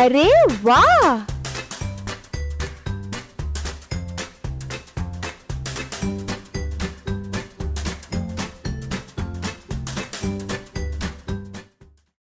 अरे वाह!